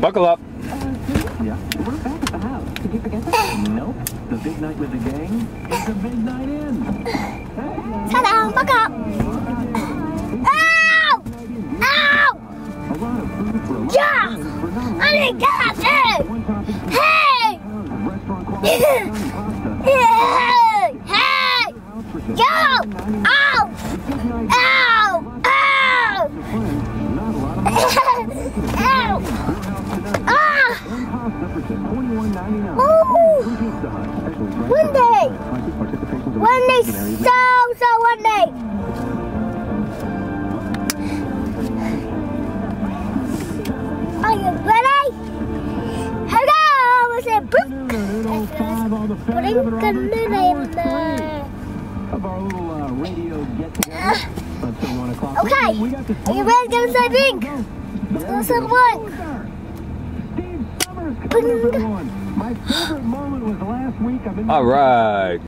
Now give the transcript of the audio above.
Buckle up. Yeah. We're back at the house. Did you forget that? Nope. The big night with the gang is the big night in. Sit down, buck up. Ow! Ow! Yeah! I didn't get topic is Hey! Hey! Hey! Yo! Ow! Ow! Ow! Ow! One pasta for just $21.99. Ooh! From Pizza Hut. Specially priced One day. One day, so, so one day. Are you ready? Hello, is it Brooke? Blink of our little uh, radio get together one. Okay. Are you ready to say blink? Go say blink. My moment was last week. I've been All right.